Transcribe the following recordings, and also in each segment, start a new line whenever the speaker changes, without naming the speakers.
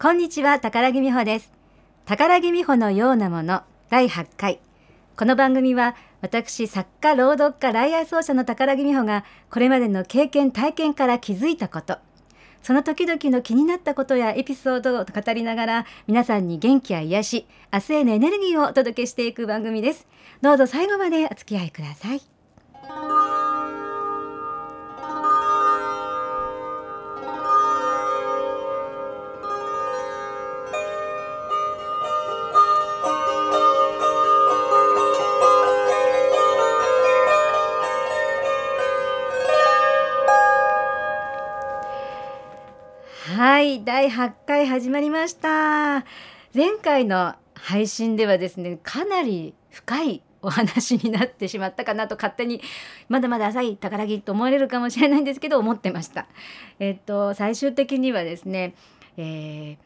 こんにちは宝木美穂です。宝木美穂のようなもの第8回。この番組は私作家朗読家ライアー奏者の宝木美穂がこれまでの経験体験から気づいたこと。その時々の気になったことやエピソードを語りながら皆さんに元気や癒し明日へのエネルギーをお届けしていく番組です。どうぞ最後までお付き合いください。8回始まりました。前回の配信ではですねかなり深いお話になってしまったかなと勝手にまだまだ浅い宝木と思われるかもしれないんですけど思ってました。えっと最終的にはですね、え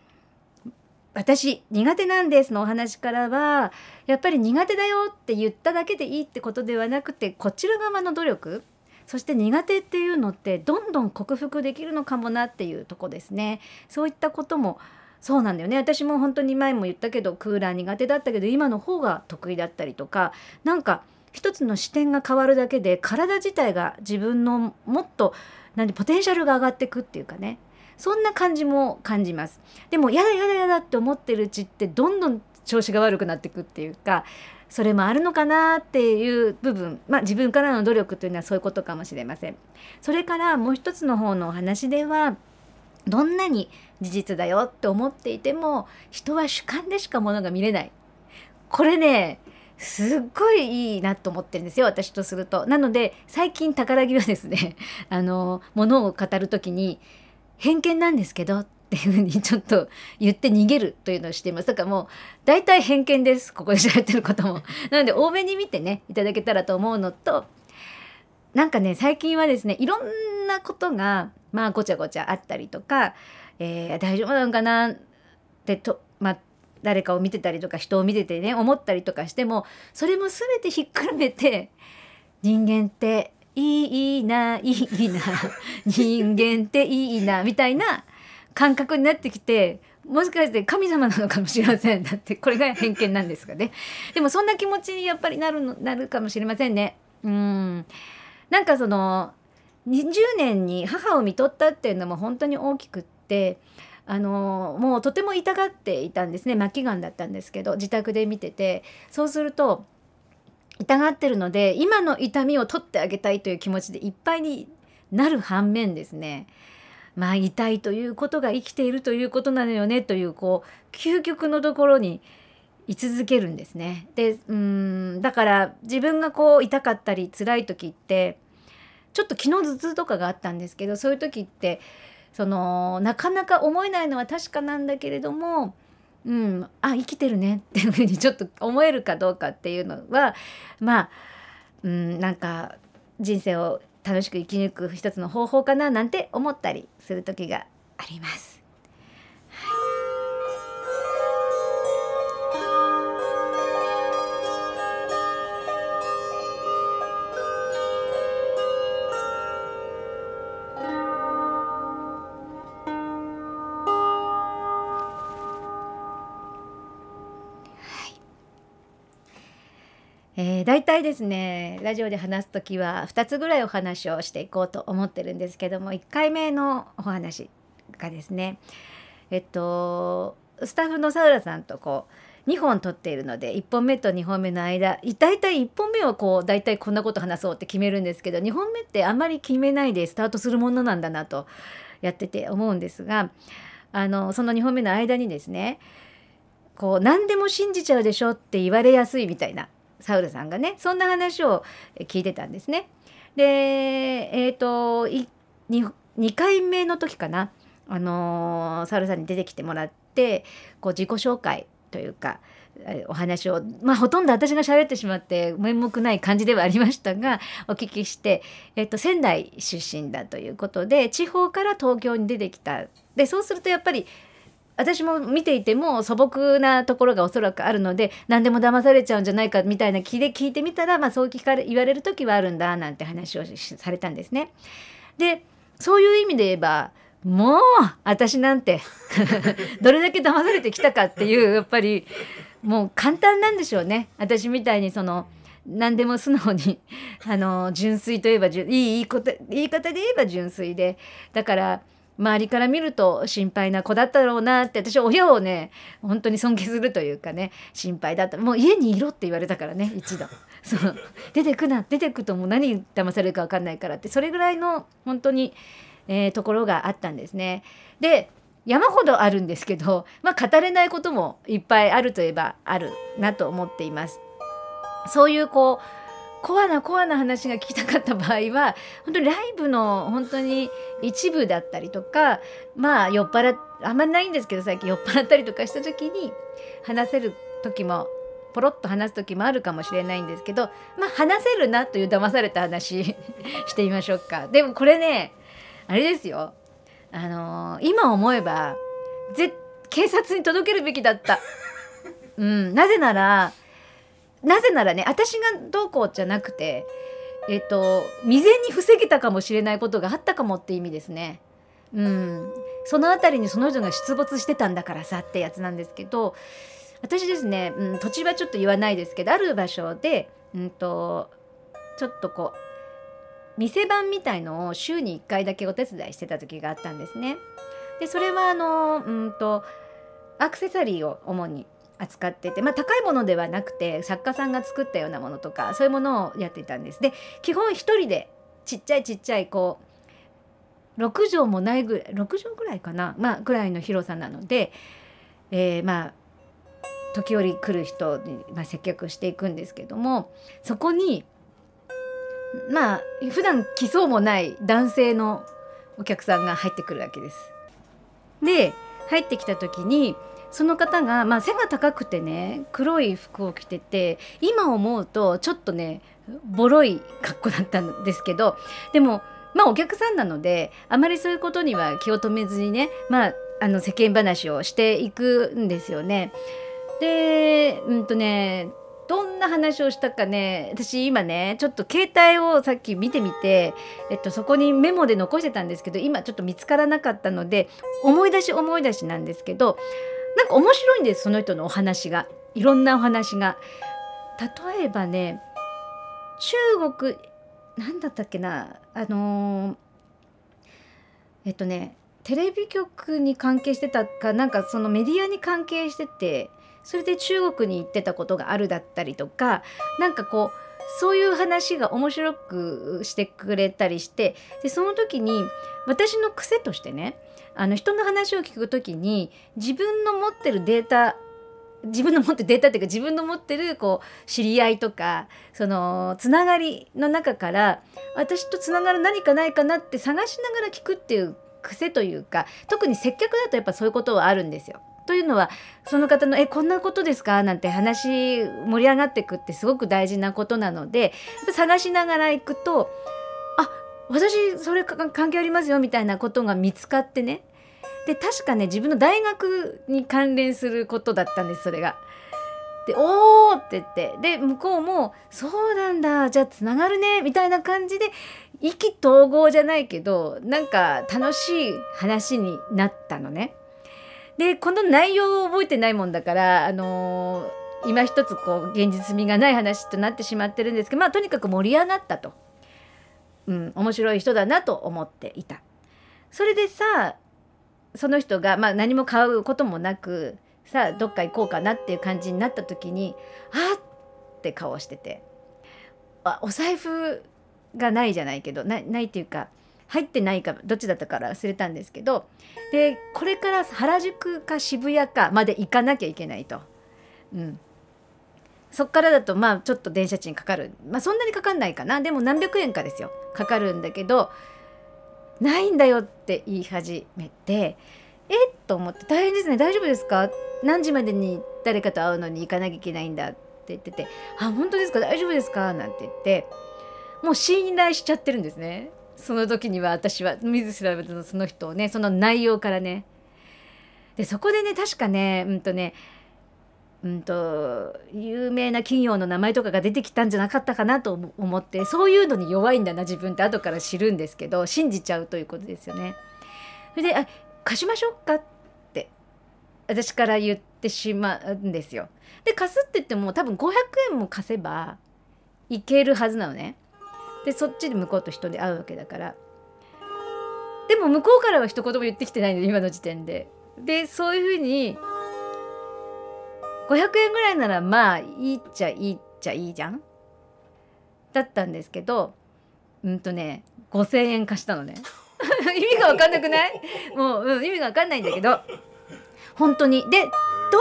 ー、私苦手なんですのお話からはやっぱり苦手だよって言っただけでいいってことではなくてこちら側の努力そして苦手っていうのってどんどん克服できるのかもなっていうとこですね。そういったこともそうなんだよね。私も本当に前も言ったけどクーラー苦手だったけど今の方が得意だったりとかなんか一つの視点が変わるだけで体自体が自分のもっと何ポテンシャルが上がっていくっていうかね。そんな感じも感じます。でもやだやだやだって思ってるうちってどんどん調子が悪くなっていくっていうかそれもあるのかなっていう部分、まあ、自分からの努力というのはそういうことかもしれません。それからもう一つの方のお話ではどんなに事実だよって思っていても人は主観でしかものが見れない。これねすっごいいいなと思ってるんですよ私とすると。なので最近宝木はですねあのものを語る時に偏見なんですけどっていうふうにちょっと言って逃げるというのをしています。だからもう大体偏見です。ここで喋ってることも。なので多めに見てねいただけたらと思うのと。なんかね最近はですねいろんなことがまあごちゃごちゃあったりとか、えー、大丈夫なのかなってとまあ誰かを見てたりとか人を見ててね思ったりとかしてもそれも全てひっくるめて人間っていいないいな人間っていいなみたいな感覚になってきてもしかして神様なのかもしれません。だってこれが偏見なんですかね。でもそんな気持ちにやっぱりなるのなるかもしれませんね。うん。なんかその20年に母を見とったっていうのも本当に大きくってあのもうとても痛がっていたんですね。末期がんだったんですけど自宅で見てて。そうすると痛がってるので今の痛みを取ってあげたいという気持ちでいっぱいになる反面ですね。まあ痛いということが生きているということなのよねというこう究極のところに居続けるんですね。でうんだから自分がこう痛かったり辛い時ってちょっと気の頭痛とかがあったんですけどそういう時ってそのなかなか思えないのは確かなんだけれども、うん、あ生きてるねっていうふうにちょっと思えるかどうかっていうのはまあ、うん、なんか人生を楽しく生き抜く一つの方法かななんて思ったりする時があります。えー、大体ですねラジオで話す時は2つぐらいお話をしていこうと思ってるんですけども1回目のお話がですねえっとスタッフのサウラさんとこう2本撮っているので1本目と2本目の間大体1本目はこう大体こんなこと話そうって決めるんですけど2本目ってあんまり決めないでスタートするものなんだなとやってて思うんですがあのその2本目の間にですねこう何でも信じちゃうでしょって言われやすいみたいなサウルさんがねそんな話を聞いてたんですね。でえっ、ー、と 2, 回目の時かな、あのー、サウルさんに出てきてもらってこう自己紹介というかお話をまあほとんど私が喋ってしまって面目ない感じではありましたがお聞きして、えっと、仙台出身だということで地方から東京に出てきたでそうするとやっぱり私も見ていても素朴なところがおそらくあるので何でも騙されちゃうんじゃないかみたいな気で聞いてみたら、まあ、そう聞かれ言われる時はあるんだなんて話をされたんですね。でそういう意味で言えばもう私なんて どれだけ騙されてきたかっていうやっぱりもう簡単なんでしょうね私みたいにその何でも素直にあの純粋といえばいい言い方言い方で言えば純粋でだから周りから見ると心配な子だったろうなって私親をね本当に尊敬するというかね心配だったもう家にいろって言われたからね一度 そう出てくな出てくともう何騙されるか分かんないからってそれぐらいの本当に、えー、ところがあったんですね。で山ほどあるんですけど、まあ、語れないこともいっぱいあるといえばあるなと思っています。そういうこうコアなコアな話が聞きたかった場合は本当にライブの本当に一部だったりとかまあ酔っ払っあんまりないんですけど最近酔っ払ったりとかした時に話せる時もポロッと話す時もあるかもしれないんですけどまあ話せるなという騙された話 してみましょうか。でもこれねあれですよあのー、今思えばぜ警察に届けるべきだった。うん、なぜならなぜならね私がどうこうじゃなくてえっと未然に防げたかもしれないことがあったかもって意味ですね。うん、その辺りにその人が出没してたんだからさってやつなんですけど私ですね、うん、土地はちょっと言わないですけどある場所で、うんと、ちょっとこう店番みたいのを週に1回だけお手伝いしてた時があったんですね。でそれはあのうんとアクセサリーを主に扱ってて、まあ、高いものではなくて作家さんが作ったようなものとかそういうものをやっていたんです。で基本一人でちっちゃいちっちゃいこう6畳もないぐらい6畳ぐらいかな、まあ、ぐらいの広さなので、えー、まあ時折来る人に、まあ、接客していくんですけどもそこにまあ普段来そうもない男性のお客さんが入ってくるわけです。で入ってきた時にその方が、まあ、背が高くてね黒い服を着てて今思うとちょっとねボロい格好だったんですけどでもまあお客さんなのであまりそういうことには気を止めずにねまああの世間話をしていくんですよね。でうんとねどんな話をしたかね私今ねちょっと携帯をさっき見てみて、えっと、そこにメモで残してたんですけど今ちょっと見つからなかったので思い出し思い出しなんですけどなんか面白いんですその人のお話がいろんなお話が。例えばね中国何だったっけなあのー、えっとねテレビ局に関係してたかなんかそのメディアに関係しててそれで中国に行ってたことがあるだったりとかなんかこうそういう話が面白くしてくれたりしてでその時に私の癖としてねあの人の話を聞く時に自分の持ってるデータ自分の持ってるデータっていうか自分の持ってるこう知り合いとかそのつながりの中から私とつながる何かないかなって探しながら聞くっていう癖というか特に接客だとやっぱそういうことはあるんですよ。というのはその方の「えこんなことですか?」なんて話盛り上がっていくってすごく大事なことなので探しながら行くとあ私それ関係ありますよみたいなことが見つかってねで確かね自分の大学に関連することだったんですそれが。で「おー!」って言ってで向こうも「そうなんだじゃあつながるね」みたいな感じで意気投合じゃないけどなんか楽しい話になったのね。でこの内容を覚えてないもんだからあのー、今一つこう現実味がない話となってしまってるんですけどまあとにかく盛り上がったと。うん、面白い人だなと思っていた。それでさその人が、まあ、何も買うこともなくさあどっか行こうかなっていう感じになった時にあっって顔しててあお財布がないじゃないけどないっていうか入ってないかどっちだったから忘れたんですけどでこれから原宿か渋谷かまで行かなきゃいけないと。うん、そっからだとまあちょっと電車賃かかる。まあそんなにかかんないかな。でも何百円かですよ。かかるんだけどないんだよって言い始めてえっと思って大変ですね。大丈夫ですか？何時までに誰かと会うのに行かなきゃいけないんだって言っててあ本当ですか？大丈夫ですか？なんて言ってもう信頼しちゃってるんですね。その時には私は見ず知らずのその人をねその内容からねでそこでね確かねうんとねうんと有名な企業の名前とかが出てきたんじゃなかったかなと思ってそういうのに弱いんだな自分って後から知るんですけど信じちゃうということですよね。それであ貸しましょうかって私から言ってしまうんですよ。で貸すって言っても多分500円も貸せばいけるはずなのね。でそっちで向こうと人で会うわけだから。でも向こうからは一言も言ってきてないの今の時点で。でそういうふうに500円ぐらいならまあいいっちゃいいっちゃいいじゃん？だったんですけどうんとね5,000円貸したのね。意味が分かんなくない？もう、うん、意味が分かんないんだけど。本当に。でど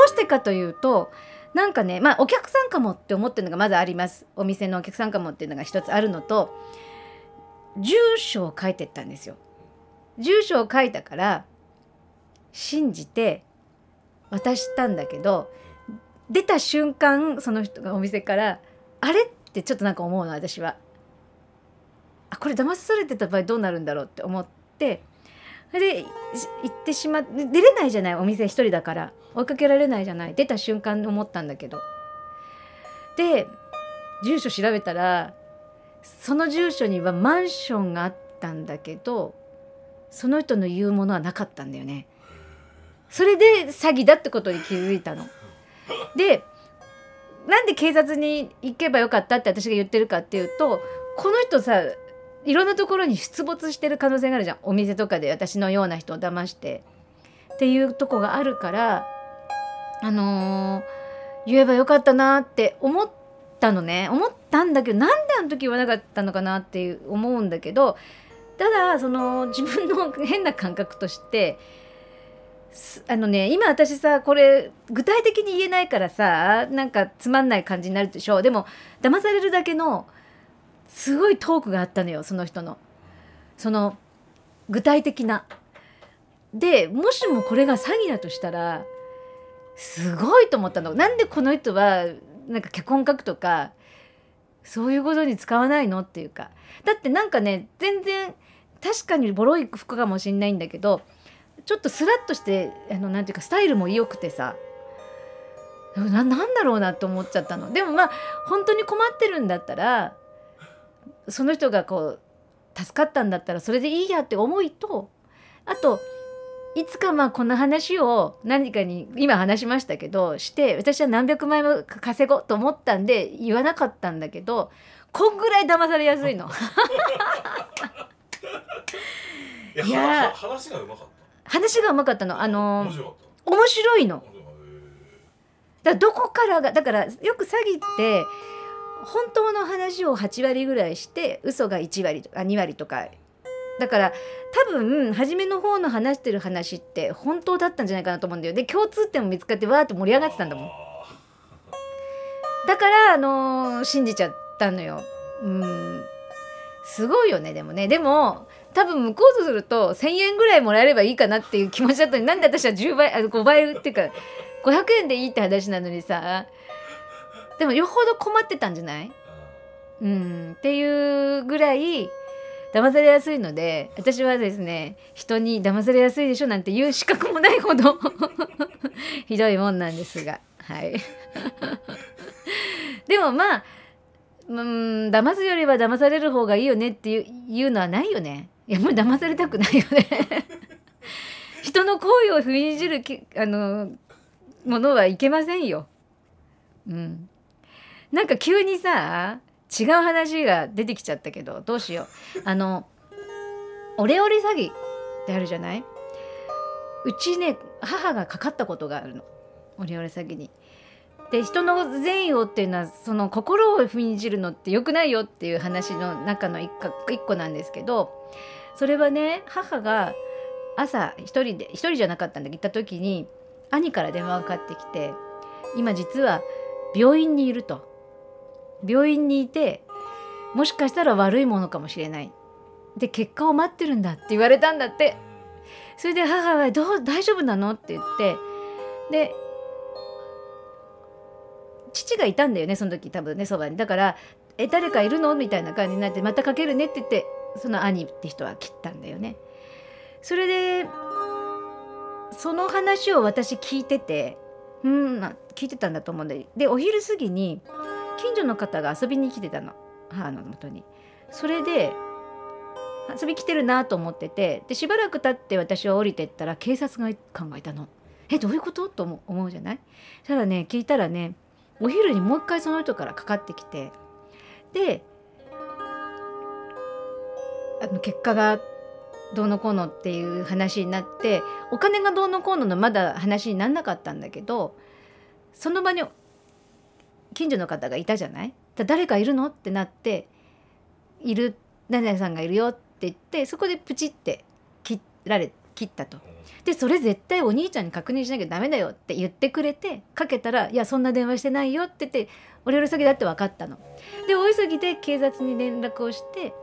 うしてかというとなんかねまあお客さんかもって思ってるのがまずありますお店のお客さんかもっていうのが一つあるのと住所を書いてったんですよ住所を書いたから信じて渡したんだけど出た瞬間その人がお店から「あれ?」ってちょっとなんか思うの私は。あこれ騙されてた場合どうなるんだろうって思ってで行ってしまって出れないじゃないお店一人だから追いかけられないじゃない。出た瞬間思ったんだけど。で住所調べたらその住所にはマンションがあったんだけどその人の言うものはなかったんだよね。それで詐欺だってことに気づいたの。でなんで警察に行けばよかったって私が言ってるかっていうとこの人さいろんなところに出没してる可能性があるじゃん。お店とかで私のような人を騙して。っていうとこがあるからあのー、言えばよかったなって思ったのね思ったんだけどなんであの時言わなかったのかなっていう思うんだけどただその自分の変な感覚としてあのね今私さこれ具体的に言えないからさなんかつまんない感じになるでしょでも騙されるだけのすごいトークがあったのよその人の。その具体的な。でもしもこれが詐欺だとしたらすごいと思ったの。なんでこの人はなんか脚本書くとかそういうことに使わないのっていうか。だってなんかね全然確かにボロい服かもしんないんだけどちょっとスラッとしてあのなていうかスタイルも良くてさ。ななんだろうなって思っちゃったの。でもまあ本当に困ってるんだったらその人がこう助かったんだったらそれでいいやって思いとあといつかまあこの話を何かに今話しましたけどして私は何百万円も稼ごうと思ったんで言わなかったんだけどこんぐらい騙されやすいの。
いや話がうまかった。
話がうまかったの。あの面白いの。だからどこからがだからよく詐欺って本当の話を8割ぐらいして嘘が1割とか2割とかだから多分初めの方の話してる話って本当だったんじゃないかなと思うんだよ。で共通点も見つかってわーって盛り上がってたんだもん。だからあのー、信じちゃったのよ。うん。すごいよねでもね。でも多分向こうとすると1,000円ぐらいもらえればいいかなっていう気持ちだったのになんで私は10倍あ5倍っていうか500円でいいって話なのにさ。でもよほど困ってたんじゃない？うん。っていうぐらい騙されやすいので私はですね人に騙されやすいでしょなんて言う資格もないほど ひどいもんなんですがはい。でもまあうん騙すよりは騙される方がいいよねっていうのはないよね。いやもう騙されたくないよね。人の行為を踏みにじるあのものはいけませんよ。うん、なんか急にさ違う話が出てきちゃったけどどうしよう。あのオレオレ詐欺ってあるじゃない？うちね母がかかったことがあるの。オレオレ詐欺に。で人の善意をっていうのはその心を踏みにじるのって良くないよっていう話の中の一個なんですけどそれはね母が朝一人で一人じゃなかったんだけど行った時に兄から電話がかかってきて今実は病院にいると。病院にいてもしかしたら悪いものかもしれないで結果を待ってるんだって言われたんだってそれで母はどう大丈夫なのって言ってで父がいたんだよねその時多分ねそばにだから「え誰かいるの?」みたいな感じになって「またかけるね」って言ってその兄って人は切ったんだよね。それでその話を私聞いててうん聞いてたんだと思うんででお昼過ぎに近所の方が遊びに来てたの母のもとに。それで遊び来てるなと思っててでしばらく経って私は降りてったら警察が考えたの。えどういうこと？と思うじゃない？ただね聞いたらねお昼にもう一回その人からかかってきてであの結果がどうのこうのっていう話になってお金がどうのこうののまだ話になんなかったんだけどその場に近所の方がいたじゃない？誰かいるの？ってなっている何々さんがいるよって言ってそこでプチって切られ切ったと。でそれ絶対お兄ちゃんに確認しなきゃダメだよって言ってくれてかけたら「いやそんな電話してないよ」って言って俺より先だって分かったの。で大急ぎで警察に連絡をして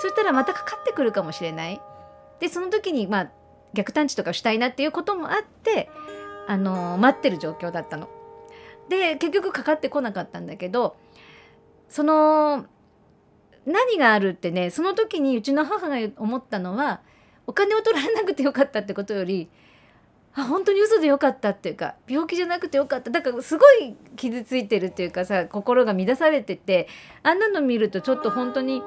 そしたらまたかかってくるかもしれない。でその時にまあ逆探知とかしたいなっていうこともあってあの待ってる状況だったの。で結局かかってこなかったんだけどその何があるってねその時にうちの母が思ったのはお金を取られなくてよかったってことよりあ本当に嘘でよかったっていうか病気じゃなくてよかった。だからすごい傷ついてるっていうかさ心が乱されててあんなの見るとちょっと本当に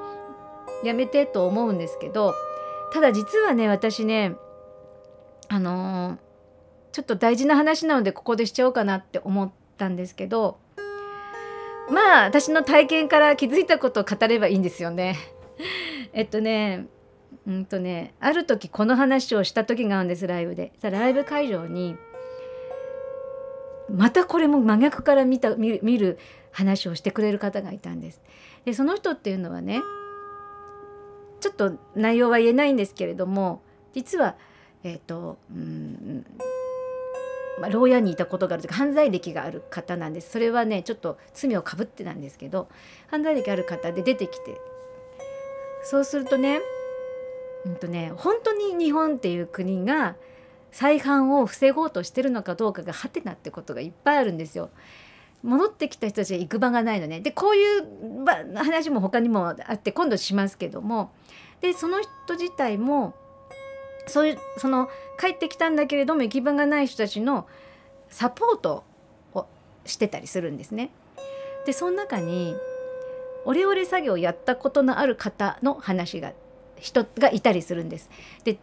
やめてと思うんですけどただ実はね私ねあのー、ちょっと大事な話なのでここでしちゃおうかなって思っったんですけどまあ私の体験から気づいたことを語ればいいんですよね。えっとねうんとねある時この話をした時があるんですライブで。ライブ会場にまたこれも真逆から見た見る見る話をしてくれる方がいたんです。でその人っていうのはねちょっと内容は言えないんですけれども実はえっ、ー、とうんまあ、牢屋にいたことがあるというか犯罪歴がある方なんです。それはねちょっと罪をかぶってなんですけど犯罪歴ある方で出てきてそうするとねうんとね本当に日本っていう国が再犯を防ごうとしてるのかどうかがハテナってことがいっぱいあるんですよ。戻ってきた人たちは行く場がないのね。でこういう話も他にもあって今度しますけども。でその人自体もそういうその帰ってきたんだけれども行き場がない人たちのサポートをしてたりするんですね。でその中にオレオレ作業をやったことのある方の話が人がいたりするんです。で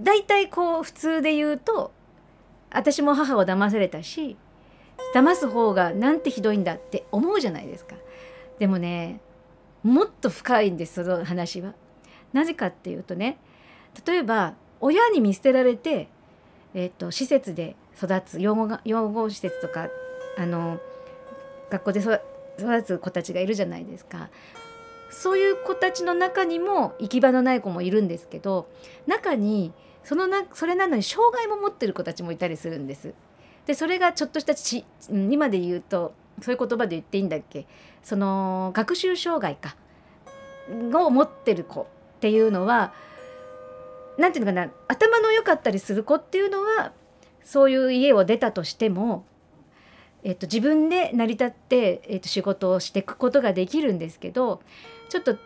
大体こう普通で言うと私も母を騙されたし騙す方がなんてひどいんだって思うじゃないですか。でもねもっと深いんですその話は。なぜかっていうとね例えば親に見捨てられて、えーと、施設で育つ養護養護施設とかあの学校で育つ子たちがいるじゃないですか。そういう子たちの中にも行き場のない子もいるんですけど中にそのなそれなのに障害も持ってる子たちもいたりするんです。でそれがちょっとしたち今で言うとそういう言葉で言っていいんだっけ？その学習障害かを持ってる子っていうのは何て言うのかな頭の良かったりする子っていうのはそういう家を出たとしても、えっと、自分で成り立って、えっと、仕事をしていくことができるんですけどちょっと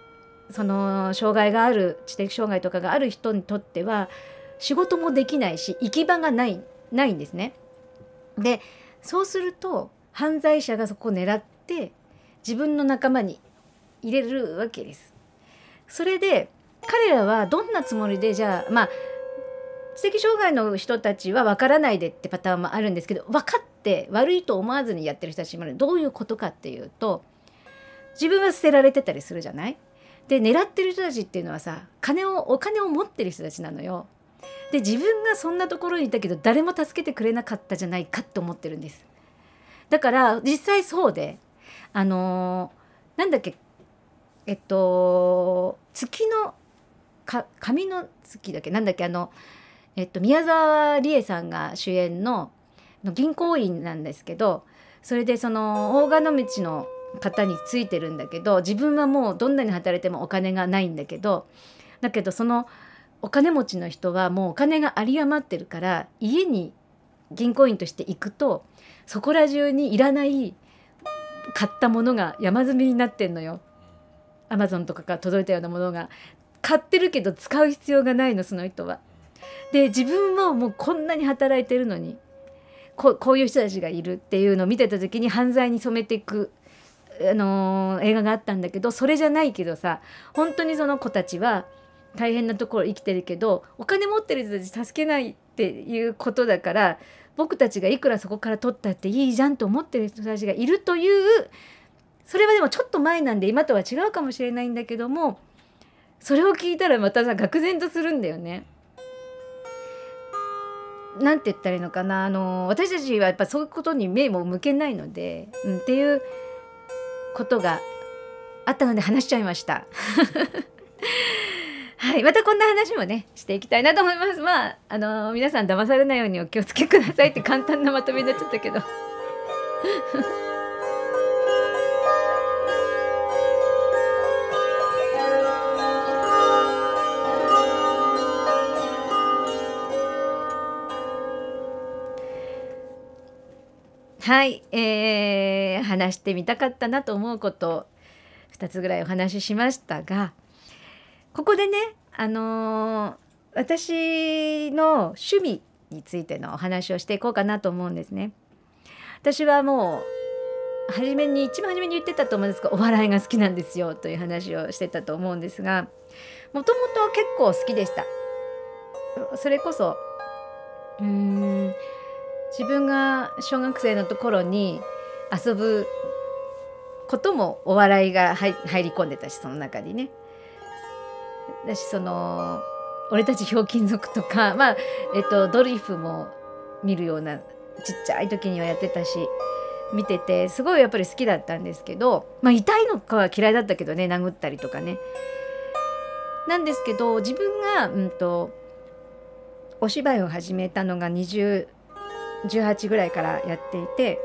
その障害がある知的障害とかがある人にとっては仕事もできないし行き場がないないんですね。でそうすると犯罪者がそこを狙って自分の仲間に入れるわけです。それで彼らはどんなつもりでじゃあまあ知的障害の人たちは分からないでってパターンもあるんですけど分かって悪いと思わずにやってる人たちもあるどういうことかっていうと自分は捨てられてたりするじゃない？で狙ってる人たちっていうのはさ金をお金を持ってる人たちなのよ。で自分がそんなところにいたけど誰も助けてくれなかったじゃないかって思ってるんです。だから実際そうであのー、なんだっけえっと月のか紙の月だけ？なんだっけ？あの、えっと、宮沢りえさんが主演の銀行員なんですけどそれでその大金持ちの方についてるんだけど自分はもうどんなに働いてもお金がないんだけどだけどそのお金持ちの人はもうお金が有り余ってるから家に銀行員として行くとそこら中にいらない買ったものが山積みになってんのよ。アマゾンとかから届いたようなものが。買ってるけど使う必要がないのその人は。で自分はもうこんなに働いてるのにここういう人たちがいるっていうのを見てた時に犯罪に染めていく、あのー、映画があったんだけどそれじゃないけどさ本当にその子たちは大変なところ生きてるけどお金持ってる人たち助けないっていうことだから僕たちがいくらそこから取ったっていいじゃんと思ってる人たちがいるというそれはでもちょっと前なんで今とは違うかもしれないんだけどもそれを聞いたらまたさ愕然とするんだよね。なんて言ったらいいのかなあの私たちはやっぱそういうことに目も向けないので、うん、っていうことがあったので話しちゃいました。はい、またこんな話もねしていきたいなと思います。まああの皆さん騙されないようにお気をつけくださいって簡単なまとめになっちゃったけど。はい、えー、話してみたかったなと思うこと2つぐらいお話ししましたがここでねあのー、私の趣味についてのお話をしていこうかなと思うんですね。私はもう初めに一番初めに言ってたと思うんですがお笑いが好きなんですよという話をしてたと思うんですがもともと結構好きでした。それこそうん自分が小学生のところに遊ぶこともお笑いが入り込んでたしその中にね。だしその俺たちひょうきん族とか、まあえっと、ドリフも見るようなちっちゃい時にはやってたし見ててすごいやっぱり好きだったんですけど、まあ、痛いのかは嫌いだったけどね殴ったりとかね。なんですけど自分が、うんと、お芝居を始めたのが20 18ぐらいからやっていて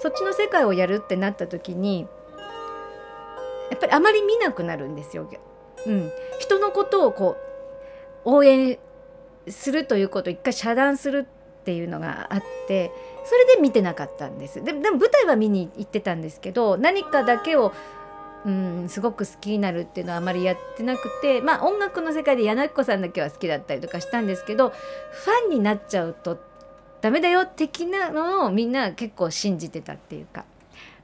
そっちの世界をやるってなった時にやっぱりあまり見なくなるんですよ。うん、人のことをこう応援するということを一回遮断するっていうのがあってそれで見てなかったんです。ででも舞台は見に行ってたんですけど何かだけを、うん、すごく好きになるっていうのはあまりやってなくてまあ音楽の世界で柳子さんだけは好きだったりとかしたんですけどファンになっちゃうとダメだよ的なのをみんな結構信じてたっていうか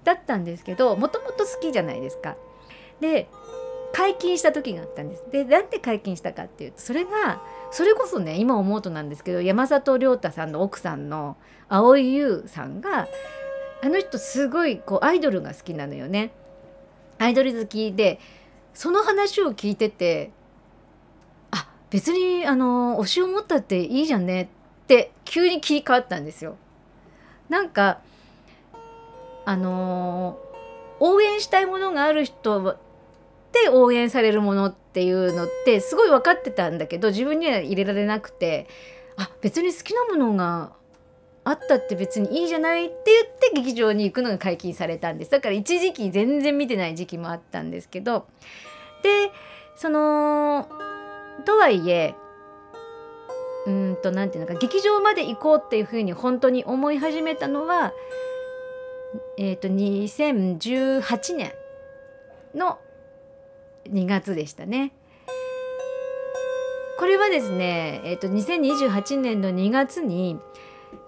だったんですけどもともと好きじゃないですか。で解禁した時があったんです。でなんで解禁したかっていうとそれがそれこそね今思うとなんですけど山里亮太さんの奥さんの蒼井優さんがあの人すごいこうアイドルが好きなのよね。アイドル好きでその話を聞いててあ別にあの推しを持ったっていいじゃんねって急に切り替わったんですよ。なんかあの応援したいものがある人って応援されるものっていうのってすごい分かってたんだけど自分には入れられなくてあ別に好きなものがあったって別にいいじゃないって言って劇場に行くのが解禁されたんですだから一時期全然見てない時期もあったんですけどでそのとはいえうんと何て言うのか劇場まで行こうっていうふうに本当に思い始めたのはえっ、ー、と2018年の2月でしたね。これはですね、えっと、2028年の2月に、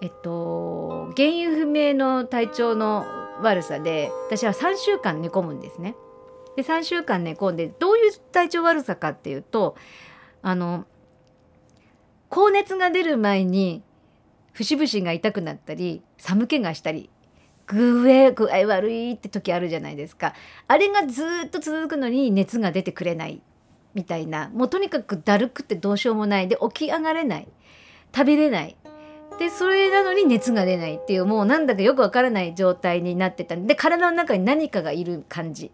えっと、原因不明の体調の悪さで私は3週間寝込むんですね。で3週間寝込んでどういう体調悪さかっていうとあの高熱が出る前に節々が痛くなったり寒気がしたり具合具合悪いって時あるじゃないですか。あれがずっと続くのに熱が出てくれないみたいな。もうとにかくだるくてどうしようもない。で起き上がれない。食べれない。でそれなのに熱が出ないっていうもうなんだかよくわからない状態になってた。んで体の中に何かがいる感じ。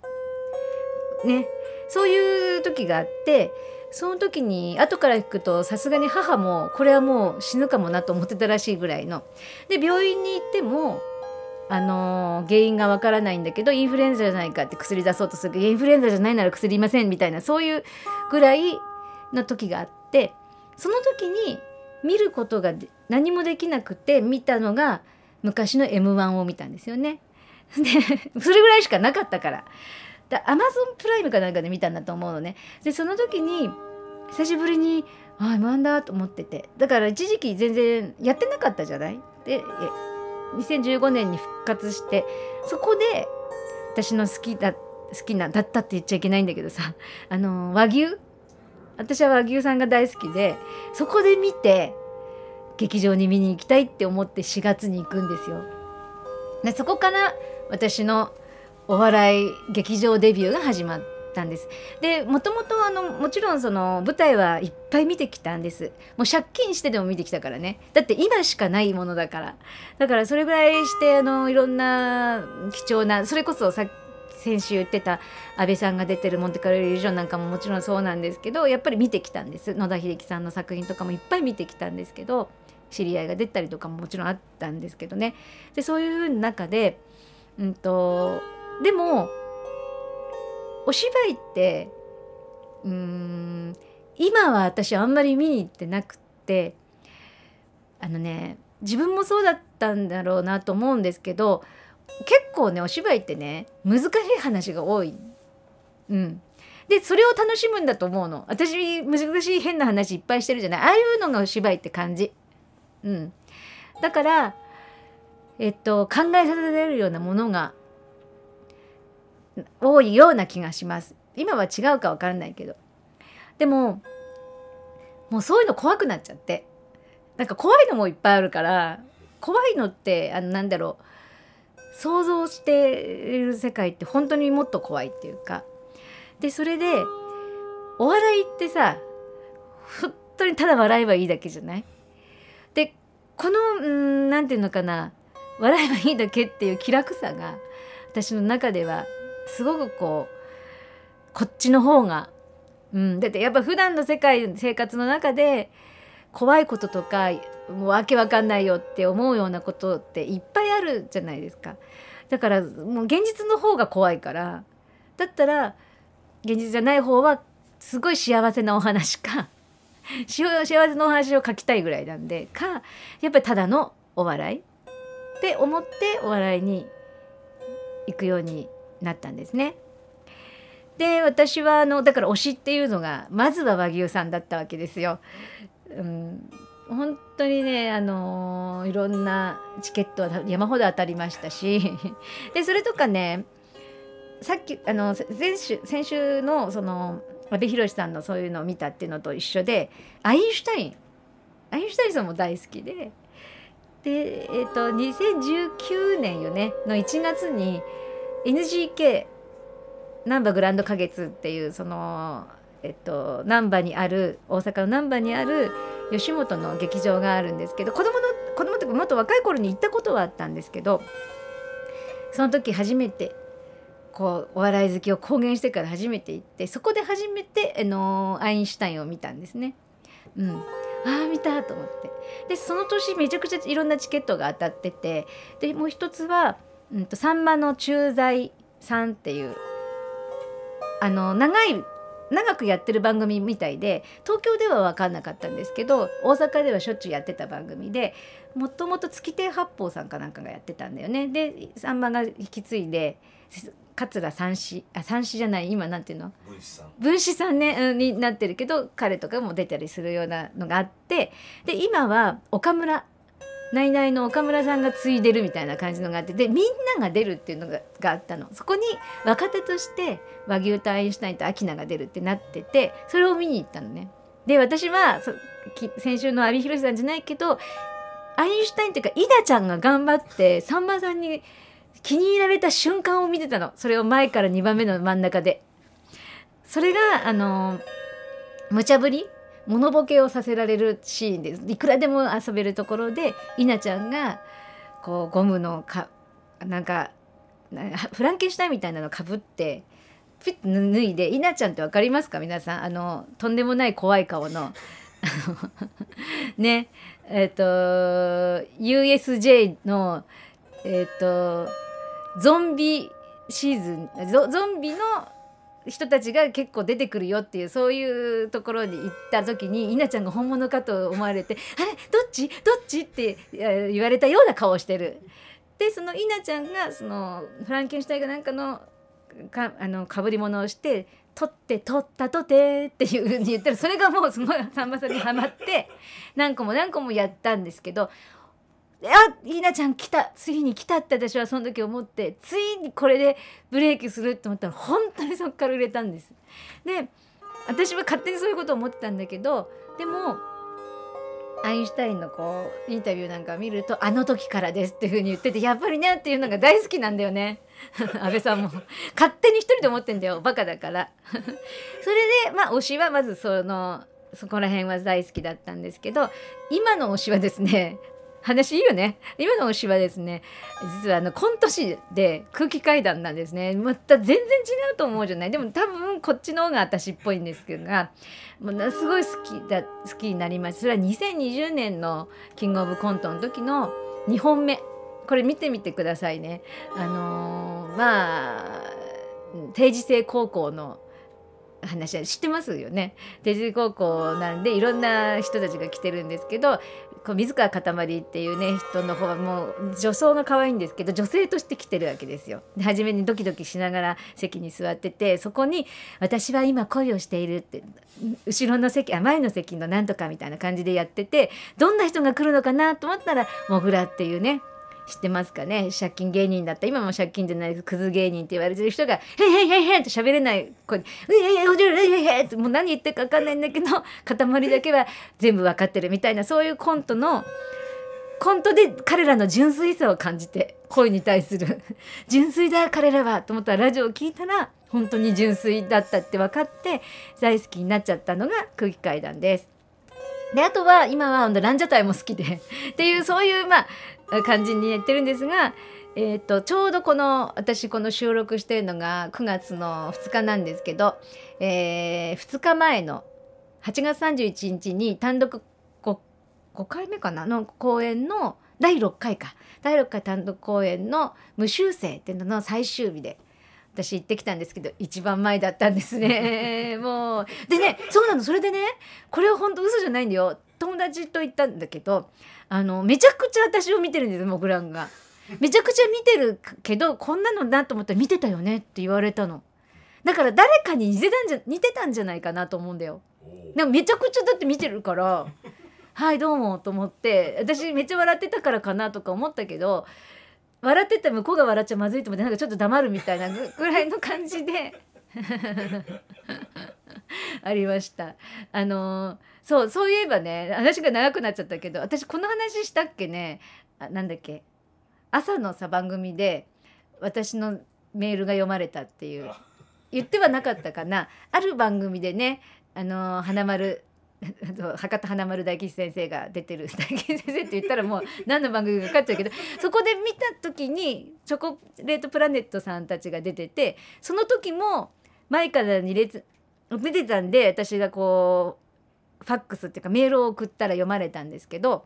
ね。そういう時があってその時に後から聞くとさすがに母もこれはもう死ぬかもなと思ってたらしいぐらいの。で病院に行ってもあの原因がわからないんだけどインフルエンザじゃないかって薬出そうとするけどインフルエンザじゃないなら薬いませんみたいなそういうぐらいの時があってその時に見ることが何もできなくて見たのが昔の m 1を見たんですよね。でそれぐらいしかなかったから。アマゾンプライムかなんかで見たんだと思うのね。でその時に久しぶりにああ M1 だと思っててだから一時期全然やってなかったじゃない？で2015年に復活してそこで私の好きだ好きなだったって言っちゃいけないんだけどさあの和牛？私は和牛さんが大好きでそこで見て劇場に見に行きたいって思って4月に行くんですよ。でそこから私のお笑い劇場デビューが始まったんです。でもともとあのもちろんその舞台はいっぱい見てきたんです。もう借金してでも見てきたからね。だって今しかないものだから。だからそれぐらいしてあのいろんな貴重なそれこそさ先週言ってた安倍さんが出てる「モンテカル・イリュージョン」なんかももちろんそうなんですけどやっぱり見てきたんです野田秀樹さんの作品とかもいっぱい見てきたんですけど知り合いが出たりとかももちろんあったんですけどねでそういう中で、うんと、でもお芝居ってうーん今は私あんまり見に行ってなくってあのね自分もそうだったんだろうなと思うんですけど結構ねお芝居ってね難しい話が多い。うん、でそれを楽しむんだと思うの私難しい変な話いっぱいしてるじゃないああいうのがお芝居って感じ。うん、だからえっと考えさせられるようなものが多いような気がします。今は違うか分からないけど。でももうそういうの怖くなっちゃって。なんか怖いのもいっぱいあるから怖いのってあのなんだろう。想像している世界って本当にもっと怖いっていうか。でそれでお笑いってさ本当にただ笑えばいいだけじゃない？でこの何て言うのかな。笑えばいいだけっていう気楽さが私の中ではすごくこうこっちの方が、うん、だってやっぱ普段の世界生活の中で怖いこととかもうわけわかんないよって思うようなことっていっぱいあるじゃないですか。だからもう現実の方が怖いからだったら現実じゃない方はすごい幸せなお話か 幸せのお話を書きたいぐらいなんでかやっぱりただのお笑いって思ってお笑いに行くようになったんですね。で私はあのだから推しっていうのがまずは和牛さんだったわけですよ。うん、本当にね、あの、いろんなチケットは山ほど当たりましたしでそれとかねさっきあの先週先週のその阿部寛さんのそういうのを見たっていうのと一緒でアインシュタインアインシュタインさんも大好きでで、えーと、2019年よねの1月に NGK 難波グランド花月っていうそのえっと難波にある大阪の難波にある吉本の劇場があるんですけど子供の子供ってもっと若い頃に行ったことはあったんですけどその時初めてこうお笑い好きを公言してから初めて行ってそこで初めて、あのアインシュタインを見たんですね。うん、ああ見たと思ってでその年めちゃくちゃいろんなチケットが当たっててでもう一つは、うんと、さんまの駐在さんっていうあの長い長くやってる番組みたいで東京では分かんなかったんですけど大阪ではしょっちゅうやってた番組でもともと月亭八方さんかなんかがやってたんだよね。でさんまが引き継いで桂三枝あ三枝じゃない今なんていうの？
分子さん
分子さんね、うん、になってるけど彼とかも出たりするようなのがあってで今は岡村ナイナイの岡村さんが継いでるみたいな感じのがあってでみんなが出るっていうのががあったのそこに若手として和牛とアインシュタインとアキナが出るってなっててそれを見に行ったのね。で私は先週の阿部寛さんじゃないけどアインシュタインっていうかイダちゃんが頑張ってさんまさんに気に入られた瞬間を見てたのそれを前から2番目の真ん中で。それがあの無茶ぶり物ボケをさせられるシーンです。いくらでも遊べるところで稲ちゃんがこうゴムのかなんかフランケンシュタインみたいなのかぶってピッと脱いで稲ちゃんって分かりますか？皆さん。あのとんでもない怖い顔の。ね。えっ、ー、と USJ のえっ、ー、とゾンビシーズンゾンビの人たちが結構出てくるよっていうそういうところに行った時に稲ちゃんが本物かと思われて「あれ？どっち？どっち?」って言われたような顔をしてる。でその稲ちゃんがそのフランケンシュタインがなんかのかあの被り物をして「取って取ったとて」っていうふうに言ったらそれがもうすごいさんまさんにはまって何個も何個もやったんですけどあいいなちゃん来た次に来たって私はその時思ってついにこれでブレーキすると思ったら本当にそこから売れたんです。で私は勝手にそういうことを思ってたんだけどでもアインシュタインのこうインタビューなんか見ると「あの時からです」っていうふうに言っててやっぱりねっていうのが大好きなんだよね。安倍さんも。勝手に一人で思ってんだよバカだから。それでまあ推しはまずそのそこら辺は大好きだったんですけど今の推しはですね話いいよね。今の推しはですね。実はあのコント師で空気階段なんですね。また全然違うと思うじゃない。でも多分こっちの方が私っぽいんですけどがものすごい好きだ好きになります。それは2020年のキングオブコントの時の2本目。これ見てみてくださいね。あのー、まあ定時制高校の話は知ってますよね。定時高校なんでいろんな人たちが来てるんですけどこう水川かたまりっていうね人の方はもう女装が可愛いんですけど女性として来てるわけですよ。で初めにドキドキしながら席に座っててそこに「私は今恋をしている」って後ろの席あ前の席のなんとかみたいな感じでやっててどんな人が来るのかなと思ったらもぐらっていうね知ってますかね？借金芸人だった。今も借金じゃないクズ芸人って言われてる人が「へいへいへいへい」って喋れない子に「うへいへいへいへい」ってもう何言ってるか分かんないんだけど塊だけは全部分かってるみたいなそういうコントのコントで彼らの純粋さを感じて恋に対する。純粋だ彼らはと思ったらラジオを聞いたら本当に純粋だったって分かって大好きになっちゃったのが空気階段です。であとは今はランジャタイも好きでっていうそういうまあ感じにやってるんですが、えーと、ちょうどこの私この収録してるのが9月の2日なんですけど、えー、2日前の8月31日に単独 5, 5回目かな？の公演の第6回か。第6回単独公演の「無修正」っていうのの最終日で私行ってきたんですけど一番前だったんですね。もう。でねそうなの。それでねこれは本当嘘じゃないんだよ友達と行ったんだけどあのめちゃくちゃ私を見てるんですモグランが。めちゃくちゃ見てるけどこんなのなと思ったら見てたよねって言われたの。だから誰かに似てたんじゃ似てたんじゃないかなと思うんだよ。でもめちゃくちゃだって見てるから「はいどうも」と思って私めっちゃ笑ってたからかなとか思ったけど笑ってた向こうが笑っちゃまずいと思ってなんかちょっと黙るみたいなぐらいの感じで ありました。あのそうそういえばね話が長くなっちゃったけど私この話したっけね？あなんだっけ？朝のさ番組で私のメールが読まれたっていう。言ってはなかったかな？ある番組でねあの花丸博多華丸大吉先生が出てる 大吉先生って言ったらもう何の番組か分かっちゃうけどそこで見た時にチョコレートプラネットさんたちが出ててその時も前から2列出てたんで私がこうファックスっていうかメールを送ったら読まれたんですけど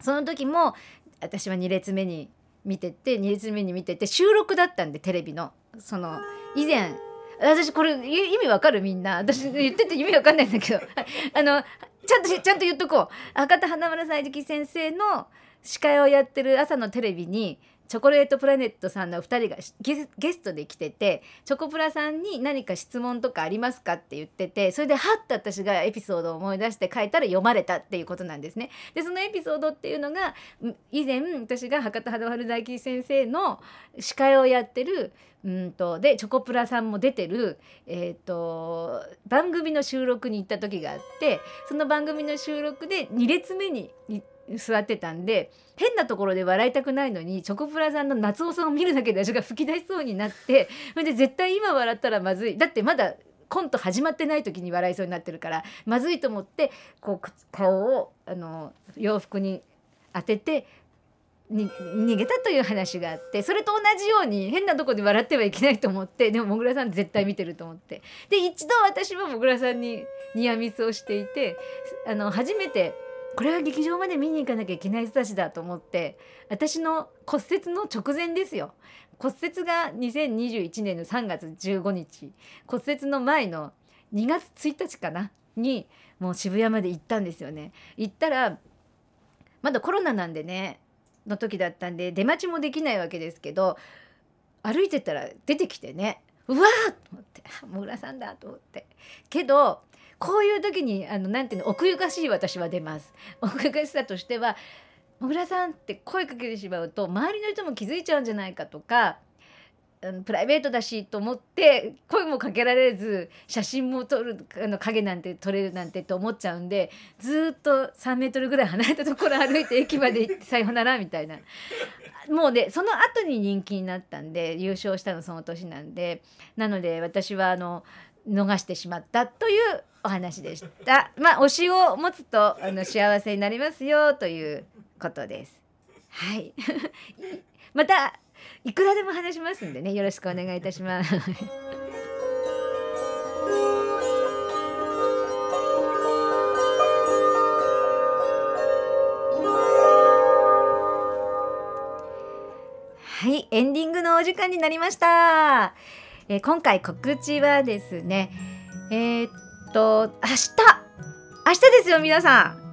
その時も私は2列目に見てて2列目に見てて収録だったんでテレビの。その以前私これ意味わかる？みんな。私言ってて意味わかんないんだけど。あのちゃんとちゃんと言っとこう。博多華丸さんじき先生の司会をやってる朝のテレビにチョコレートプラネットさんの2人がゲストで来ててチョコプラさんに何か質問とかありますかって言っててそれではっと私がエピソードを思い出して書いたら読まれたっていうことなんですね。でそのエピソードっていうのが以前私が博多華丸大吉先生の司会をやってるうんとでチョコプラさんも出てる、えーと、番組の収録に行った時があってその番組の収録で2列目に行って座ってたんで変なところで笑いたくないのにチョコプラさんの夏尾さんを見るだけで私が吹き出しそうになってそれで絶対今笑ったらまずい。だってまだコント始まってない時に笑いそうになってるからまずいと思ってこう顔をあの洋服に当ててに逃げたという話があってそれと同じように変なとこで笑ってはいけないと思ってでももぐらさん絶対見てると思って。で一度私はもぐらさんにニアミスをしていてあの初めてこれは劇場まで見に行かなきゃいけない人たちだと思って私の骨折の直前ですよ。骨折が2021年の3月15日骨折の前の2月1日かなにもう渋谷まで行ったんですよね。行ったらまだコロナなんでねの時だったんで出待ちもできないわけですけど歩いてたら出てきてねうわーと思って「もぐらさんだ」と思って。けどこういう時にあのなんていうの奥ゆかしい私は出ます。奥ゆかしさとしては「もぐらさん」って声かけてしまうと周りの人も気づいちゃうんじゃないかとかあのプライベートだしと思って声もかけられず写真も撮るあの影なんて撮れるなんてと思っちゃうんでずっと3メートルぐらい離れたところ歩いて駅まで行ってさようならみたいな。もうねその後に人気になったんで優勝したのその年なんで。なので私はあの逃してしまったというお話でした。まあ推しを持つとあの幸せになりますよということです。はい。またいくらでも話しますんでねよろしくお願いいたします。はい、エンディングのお時間になりました。えー、今回告知はですね、えー、っと明日明日ですよ皆さん。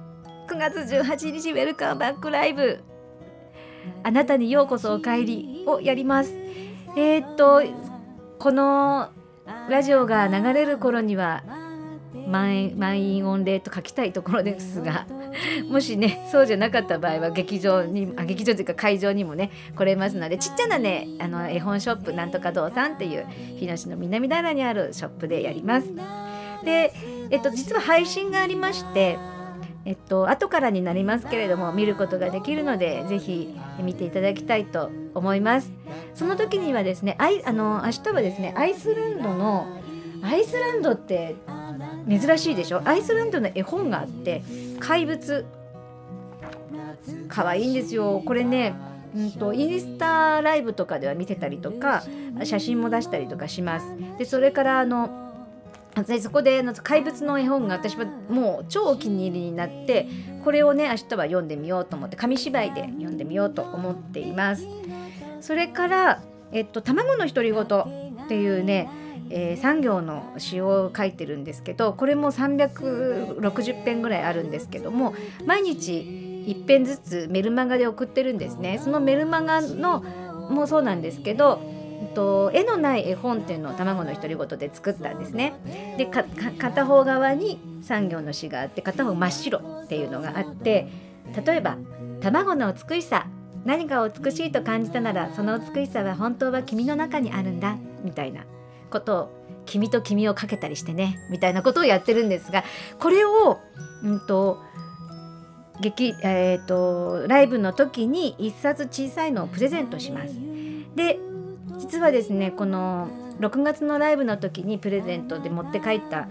9月18日ウェルカムバックライブあなたにようこそお帰りをやります。えー、っとこのラジオが流れる頃には満員御礼と書きたいところですがもしねそうじゃなかった場合は劇場にあ劇場というか会場にもね来れますのでちっちゃなねあの絵本ショップなんとか堂さんっていう日野市の南平にあるショップでやります。で、えっと、実は配信がありましてえっと後からになりますけれども見ることができるのでぜひ見ていただきたいと思います。その時にはですねあいあの明日はですねアイスランドのアイスランドって珍しいでしょ？アイスランドの絵本があって怪物。可愛いんですよ。これねうんとインスタライブとかでは見てたりとか写真も出したりとかします。でそれからあのでそこで怪物の絵本が私はもう超お気に入りになってこれをね明日は読んでみようと思って紙芝居で読んでみようと思っています。それからえっと卵の独り言っていうねえー、産業の詩を書いてるんですけどこれも360編ぐらいあるんですけども毎日1編ずつメルマガで送ってるんですね。そのメルマガのもそうなんですけどと絵のない絵本っていうのを卵の独り言で作ったんですね。で片方側に産業の詩があって片方真っ白っていうのがあって例えば「卵の美しさ何かを美しいと感じたならその美しさは本当は君の中にあるんだ」みたいなことを「君と君をかけたりしてね」みたいなことをやってるんですがこれを、うんと劇えー、とライブの時に一冊小さいのをプレゼントします。で実はですねこの6月のライブの時にプレゼントで持って帰った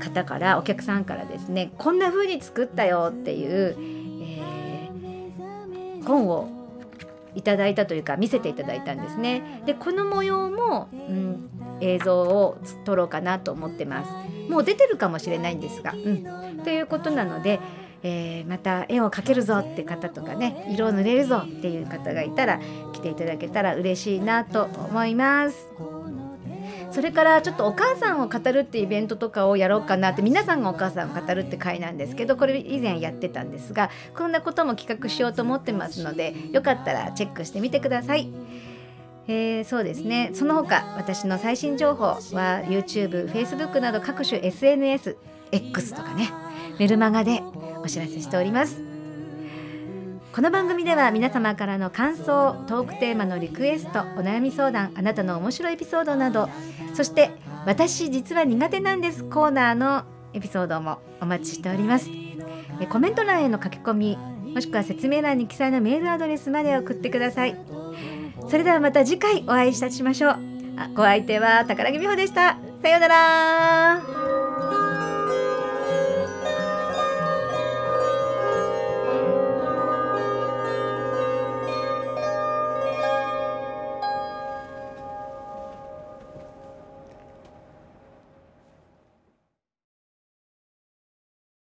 方からお客さんからですねこんな風に作ったよっていう、えー、本をいただいたというか見せていただいたんですね。でこの模様も、うん、映像を撮ろうかなと思ってます。もう出てるかもしれないんですが。うん、ということなので、えー、また絵を描けるぞって方とかね色を塗れるぞっていう方がいたら来ていただけたら嬉しいなと思います。それからちょっとお母さんを語るってイベントとかをやろうかなって皆さんがお母さんを語るって回なんですけどこれ以前やってたんですがこんなことも企画しようと思ってますのでよかったらチェックしてみてください。えー、そうですねその他私の最新情報は YouTube、Facebook など各種 SNS、X とかねメルマガでお知らせしております。この番組では皆様からの感想トークテーマのリクエストお悩み相談あなたの面白いエピソードなどそして私実は苦手なんですコーナーのエピソードもお待ちしております。コメント欄への書き込みもしくは説明欄に記載のメールアドレスまで送ってください。それではまた次回お会いいたしましょう。ご相手は宝木美穂でした。さようなら。